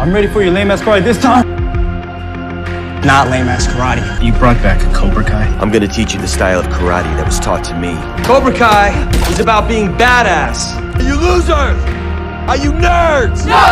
I'm ready for your lame ass karate this time. Not lame ass karate. You brought back a Cobra Kai. I'm gonna teach you the style of karate that was taught to me. Cobra Kai is about being badass. Are you losers? Are you nerds? No,